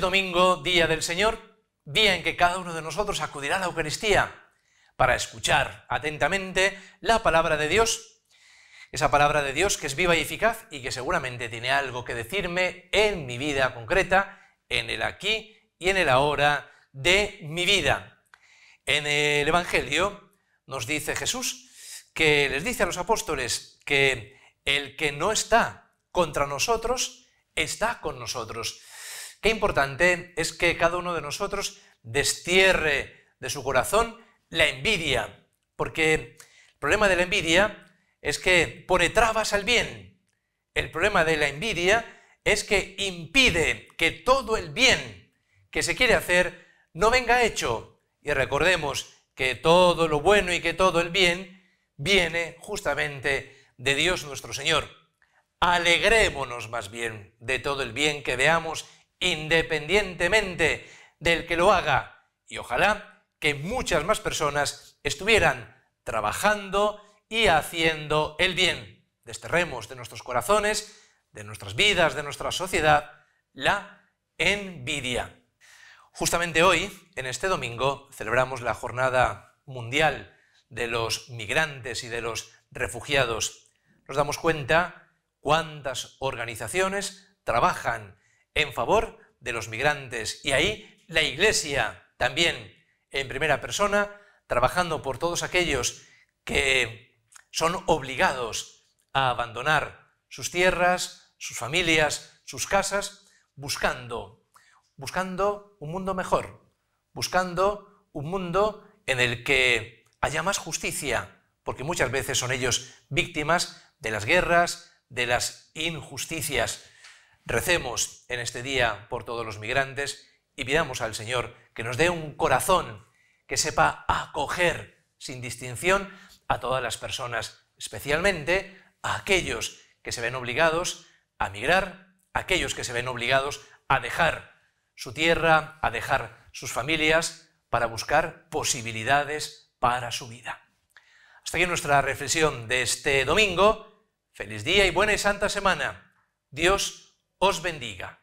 domingo, día del Señor, día en que cada uno de nosotros acudirá a la Eucaristía para escuchar atentamente la palabra de Dios, esa palabra de Dios que es viva y eficaz y que seguramente tiene algo que decirme en mi vida concreta, en el aquí y en el ahora de mi vida. En el Evangelio nos dice Jesús que les dice a los apóstoles que el que no está contra nosotros, está con nosotros. Qué importante es que cada uno de nosotros destierre de su corazón la envidia, porque el problema de la envidia es que pone trabas al bien. El problema de la envidia es que impide que todo el bien que se quiere hacer no venga hecho. Y recordemos que todo lo bueno y que todo el bien viene justamente de Dios nuestro Señor. Alegrémonos más bien de todo el bien que veamos independientemente del que lo haga y ojalá que muchas más personas estuvieran trabajando y haciendo el bien. Desterremos de nuestros corazones, de nuestras vidas, de nuestra sociedad, la envidia. Justamente hoy, en este domingo, celebramos la Jornada Mundial de los Migrantes y de los Refugiados. Nos damos cuenta cuántas organizaciones trabajan en favor de los migrantes y ahí la Iglesia también en primera persona, trabajando por todos aquellos que son obligados a abandonar sus tierras, sus familias, sus casas, buscando, buscando un mundo mejor, buscando un mundo en el que haya más justicia, porque muchas veces son ellos víctimas de las guerras, de las injusticias. Recemos en este día por todos los migrantes y pidamos al Señor que nos dé un corazón que sepa acoger sin distinción a todas las personas, especialmente a aquellos que se ven obligados a migrar, a aquellos que se ven obligados a dejar su tierra, a dejar sus familias para buscar posibilidades para su vida. Hasta aquí nuestra reflexión de este domingo. Feliz día y buena y santa semana. Dios os bendiga.